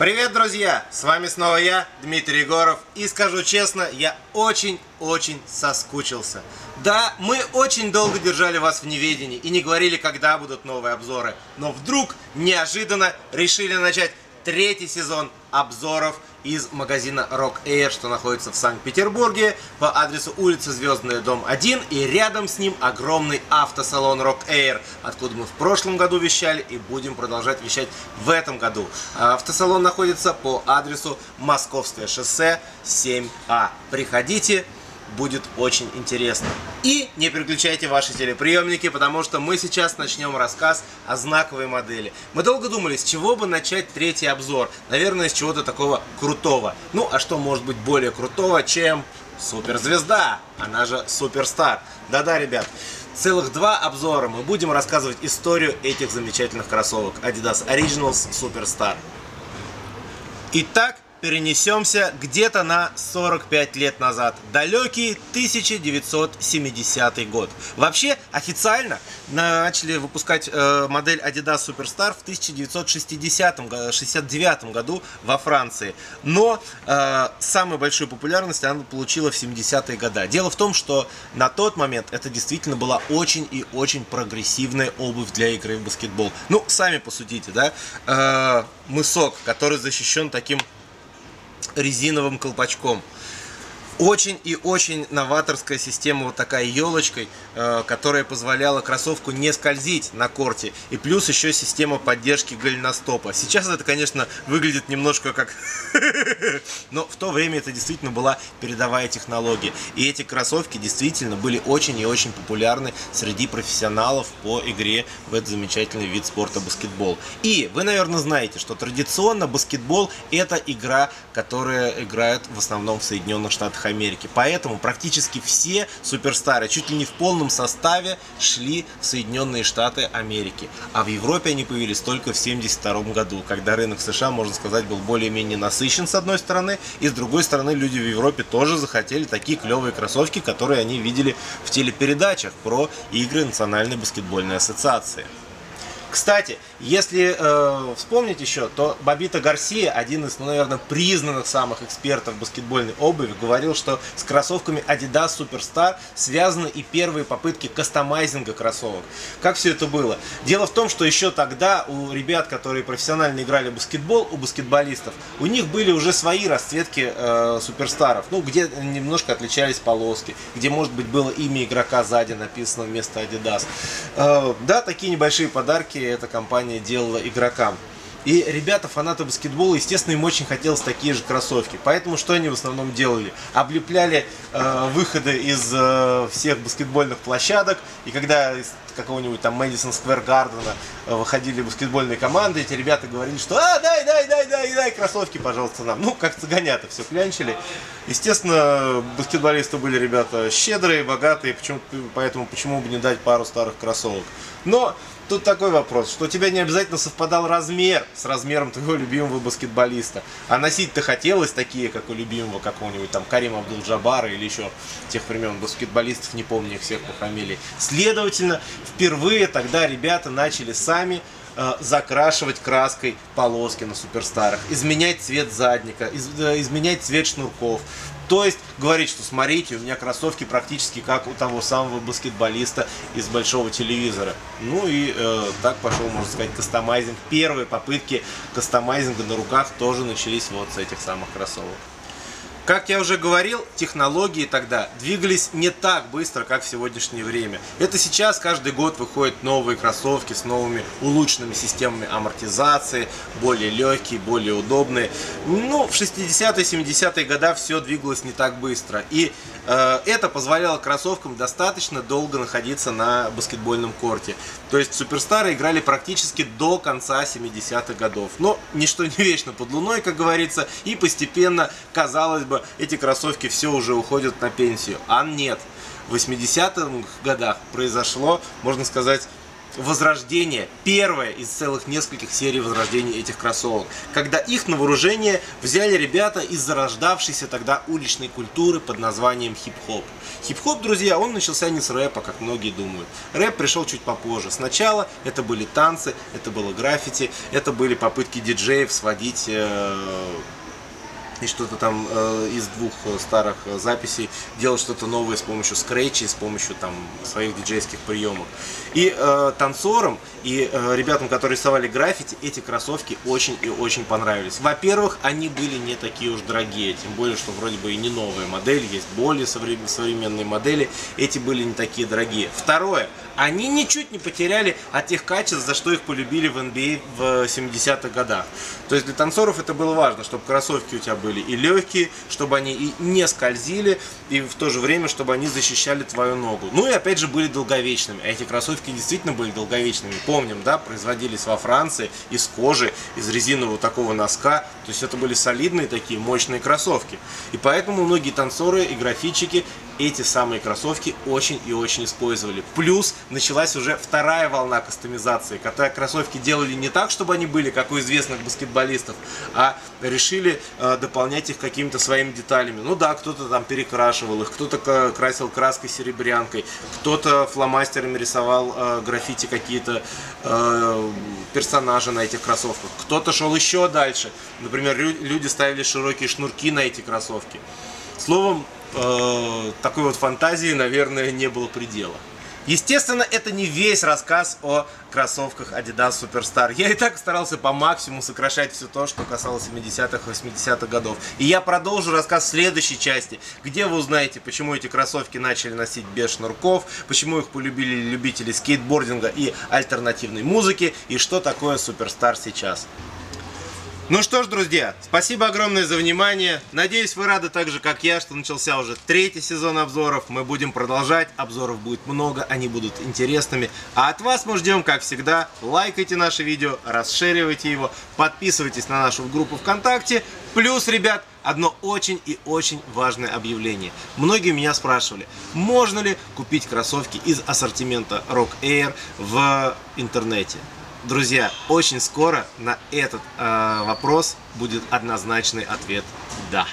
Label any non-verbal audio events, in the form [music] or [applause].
Привет, друзья! С вами снова я, Дмитрий Егоров. И скажу честно, я очень-очень соскучился. Да, мы очень долго держали вас в неведении и не говорили, когда будут новые обзоры. Но вдруг, неожиданно, решили начать третий сезон обзоров из магазина Rock Air, что находится в Санкт-Петербурге по адресу улица Звездная, дом 1 и рядом с ним огромный автосалон Rock Air, откуда мы в прошлом году вещали и будем продолжать вещать в этом году. Автосалон находится по адресу Московское шоссе 7А. Приходите, будет очень интересно. И не переключайте ваши телеприемники, потому что мы сейчас начнем рассказ о знаковой модели. Мы долго думали, с чего бы начать третий обзор. Наверное, с чего-то такого крутого. Ну, а что может быть более крутого, чем суперзвезда, она же суперстар. Да-да, ребят. Целых два обзора мы будем рассказывать историю этих замечательных кроссовок Adidas Originals Superstar. Итак, перенесемся где-то на 45 лет назад. Далекий 1970 год. Вообще, официально начали выпускать э, модель Adidas Superstar в 1960-69 году во Франции. Но э, самую большую популярность она получила в 70-е годы. Дело в том, что на тот момент это действительно была очень и очень прогрессивная обувь для игры в баскетбол. Ну, сами посудите, да? Э, мысок, который защищен таким резиновым колпачком. Очень и очень новаторская система, вот такая елочкой, э, которая позволяла кроссовку не скользить на корте. И плюс еще система поддержки голеностопа. Сейчас это, конечно, выглядит немножко как... [laughs] Но в то время это действительно была передовая технология. И эти кроссовки действительно были очень и очень популярны среди профессионалов по игре в этот замечательный вид спорта баскетбол. И вы, наверное, знаете, что традиционно баскетбол это игра, которая играют в основном в Соединенных Штатах Америки. Поэтому практически все суперстары чуть ли не в полном составе шли в Соединенные Штаты Америки. А в Европе они появились только в 1972 году, когда рынок США, можно сказать, был более-менее насыщен с одной стороны, и с другой стороны люди в Европе тоже захотели такие клевые кроссовки, которые они видели в телепередачах про игры Национальной баскетбольной ассоциации. Кстати, если э, вспомнить еще, то Бабита Гарсия, один из, ну, наверное, признанных самых экспертов баскетбольной обуви, говорил, что с кроссовками Adidas Superstar связаны и первые попытки кастомайзинга кроссовок. Как все это было? Дело в том, что еще тогда у ребят, которые профессионально играли в баскетбол, у баскетболистов, у них были уже свои расцветки э, суперстаров, ну, где немножко отличались полоски, где, может быть, было имя игрока сзади написано вместо Adidas. Э, да, такие небольшие подарки эта компания делала игрокам. И ребята, фанаты баскетбола, естественно, им очень хотелось такие же кроссовки. Поэтому что они в основном делали? Облепляли э, выходы из э, всех баскетбольных площадок. И когда из какого-нибудь там Мэдисон Сквер Гардена выходили баскетбольные команды, эти ребята говорили, что а, дай, дай, дай, дай, дай кроссовки, пожалуйста, нам. Ну, как цыганята все клянчили. Естественно, баскетболисты были ребята щедрые, богатые, почему, поэтому почему бы не дать пару старых кроссовок. Но тут такой вопрос, что у тебя не обязательно совпадал размер с размером твоего любимого баскетболиста. А носить-то хотелось такие, как у любимого какого-нибудь там Карима Абдул-Джабара или еще тех времен баскетболистов, не помню их всех по фамилии. Следовательно, впервые тогда ребята начали сами э, закрашивать краской полоски на суперстарах, изменять цвет задника, из, э, изменять цвет шнурков. То есть говорить, что смотрите, у меня кроссовки практически как у того самого баскетболиста из большого телевизора. Ну и э, так пошел, можно сказать, кастомайзинг. Первые попытки кастомайзинга на руках тоже начались вот с этих самых кроссовок. Как я уже говорил, технологии тогда двигались не так быстро, как в сегодняшнее время. Это сейчас каждый год выходят новые кроссовки с новыми улучшенными системами амортизации, более легкие, более удобные. Ну, в 60-е, 70-е годы все двигалось не так быстро. И э, это позволяло кроссовкам достаточно долго находиться на баскетбольном корте. То есть суперстары играли практически до конца 70-х годов. Но ничто не вечно под луной, как говорится, и постепенно, казалось бы, эти кроссовки все уже уходят на пенсию. А нет. В 80-х годах произошло, можно сказать, возрождение, первое из целых нескольких серий возрождения этих кроссовок, когда их на вооружение взяли ребята из зарождавшейся тогда уличной культуры под названием хип-хоп. Хип-хоп, друзья, он начался не с рэпа, как многие думают. Рэп пришел чуть попозже. Сначала это были танцы, это было граффити, это были попытки диджеев сводить э, и что-то там э, из двух э, старых э, записей делать что-то новое с помощью скретчей, с помощью там своих диджейских приемов. И э, танцорам и э, ребятам, которые рисовали граффити, эти кроссовки очень и очень понравились. Во-первых, они были не такие уж дорогие, тем более, что вроде бы и не новая модель, есть более современные модели, эти были не такие дорогие. Второе, они ничуть не потеряли от тех качеств, за что их полюбили в NBA в 70-х годах. То есть для танцоров это было важно, чтобы кроссовки у тебя были и легкие, чтобы они и не скользили, и в то же время, чтобы они защищали твою ногу. Ну и опять же были долговечными. А эти кроссовки действительно были долговечными. Помним, да, производились во Франции из кожи, из резинового такого носка. То есть это были солидные такие мощные кроссовки. И поэтому многие танцоры и графичики эти самые кроссовки очень и очень использовали. Плюс началась уже вторая волна кастомизации, когда кроссовки делали не так, чтобы они были, как у известных баскетболистов, а решили э, дополнять их какими-то своими деталями. Ну да, кто-то там перекрашивал их, кто-то красил краской серебрянкой, кто-то фломастерами рисовал э, граффити какие-то э, персонажи на этих кроссовках, кто-то шел еще дальше. Например, люди ставили широкие шнурки на эти кроссовки. Словом, э, такой вот фантазии, наверное, не было предела. Естественно, это не весь рассказ о кроссовках Adidas Superstar. Я и так старался по максимуму сокращать все то, что касалось 70-х, 80-х годов. И я продолжу рассказ в следующей части, где вы узнаете, почему эти кроссовки начали носить без шнурков, почему их полюбили любители скейтбординга и альтернативной музыки, и что такое Superstar сейчас. Ну что ж, друзья, спасибо огромное за внимание. Надеюсь, вы рады так же, как я, что начался уже третий сезон обзоров. Мы будем продолжать, обзоров будет много, они будут интересными. А от вас мы ждем, как всегда, лайкайте наше видео, расширивайте его, подписывайтесь на нашу группу ВКонтакте. Плюс, ребят, одно очень и очень важное объявление. Многие меня спрашивали, можно ли купить кроссовки из ассортимента Rock Air в интернете. Друзья, очень скоро на этот э, вопрос будет однозначный ответ «да».